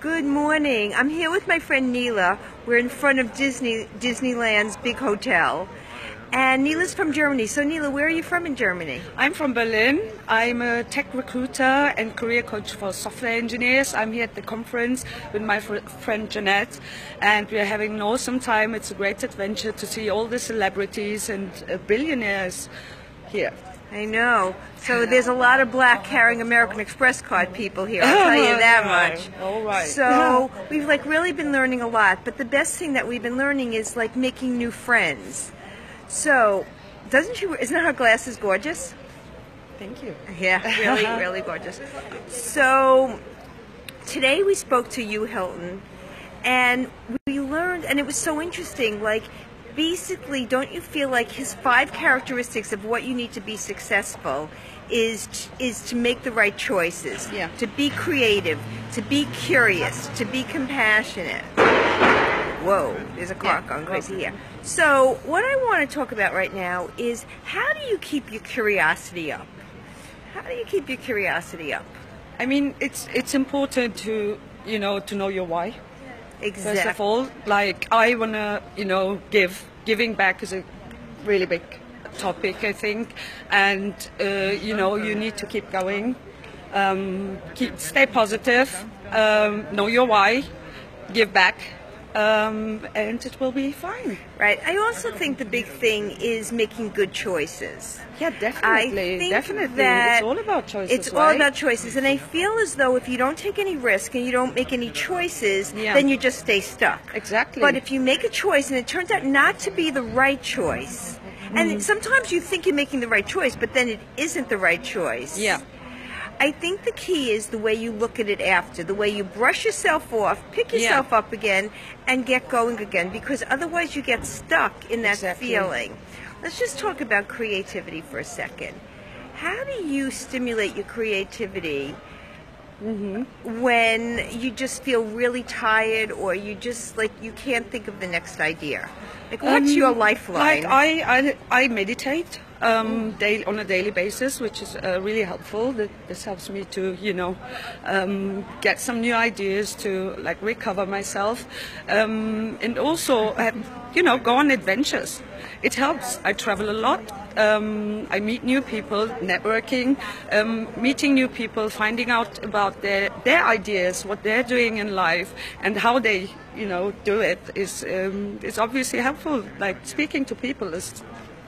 Good morning. I'm here with my friend Nilay. We're in front of Disney Disneyland's big hotel. And Nilay's from Germany. So Neela, where are you from in Germany? I'm from Berlin. I'm a tech recruiter and career coach for software engineers. I'm here at the conference with my fr- friend Janet, and we're having an awesome time. It's a great adventure to see all the celebrities and uh, billionaires here. I know. So there's a lot of black oh, carrying American Express card people here. I'll tell you that much. All right. So we've like really been learning a lot, but the best thing that we've been learning is like making new friends. So, doesn't you? Isn't her glasses gorgeous? Thank you. Yeah, really, really gorgeous. So today we spoke to you, Hilton, and we learned, and it was so interesting. Like, basically, don't you feel like his five characteristics of what you need to be successful is is to make the right choices, Yeah. to be creative, to be curious, to be compassionate. Whoa, there's a car Yeah. going crazy here. So, what I want to talk about right now is how do you keep your curiosity up? How do you keep your curiosity up? I mean, it's it's important to you know to know your why. Exactly. First of all, like I wanna you know give giving back is a really big topic, I think, and uh, you know you need to keep going, um, keep stay positive, um, know your why, give back, um, and it will be fine. Right. I also think the big thing is making good choices. Yeah, definitely, I think definitely. that it's all about choices. It's all right? about choices, and I feel as though if you don't take any risk and you don't make any choices, Yeah. then you just stay stuck. Exactly. But if you make a choice and it turns out not to be the right choice, Mm-hmm. and sometimes you think you're making the right choice, but then it isn't the right choice. Yeah. I think the key is the way you look at it after, the way you brush yourself off, pick Yeah. yourself up again, and get going again, because otherwise you get stuck in that Exactly. feeling. Let's just talk about creativity for a second. How do you stimulate your creativity Mm-hmm. when you just feel really tired or you just like you can't think of the next idea? Like, what's Um, your lifeline? Like I, I, I meditate um, daily, on a daily basis, which is uh, really helpful. Th- This helps me to, you know, um, get some new ideas to like recover myself, um, and also, have, you know, go on adventures. It helps. I travel a lot. Um, I meet new people, networking, um, meeting new people, finding out about their their ideas, what they're doing in life, and how they, you know, do it is um, is obviously helpful. Like speaking to people is,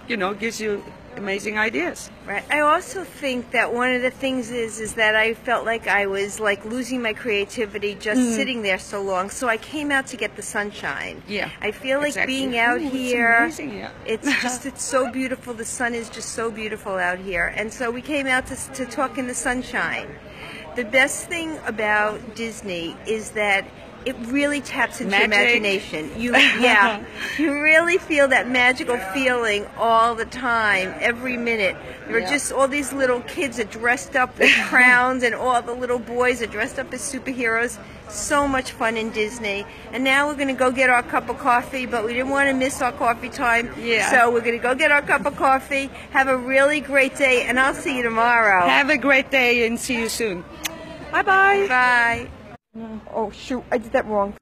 you know, gives you amazing ideas. Right. I also think that one of the things is is that I felt like I was like losing my creativity just Mm. sitting there so long. So I came out to get the sunshine. Yeah, I feel like exactly. being out Ooh, it's here. amazing here. It's just it's so beautiful. The sun is just so beautiful out here, and so we came out to to talk in the sunshine. The best thing about Disney is that it really taps into your Magic. imagination. You yeah, you really feel that magical feeling all the time, every minute. There are just all these little kids are dressed up with crowns, and all the little boys are dressed up as superheroes. So much fun in Disney. And now we're going to go get our cup of coffee, but we didn't want to miss our coffee time. Yeah. So we're going to go get our cup of coffee. Have a really great day, and I'll see you tomorrow. Have a great day and see you soon. Bye bye. Bye. Oh shoot, I did that wrong.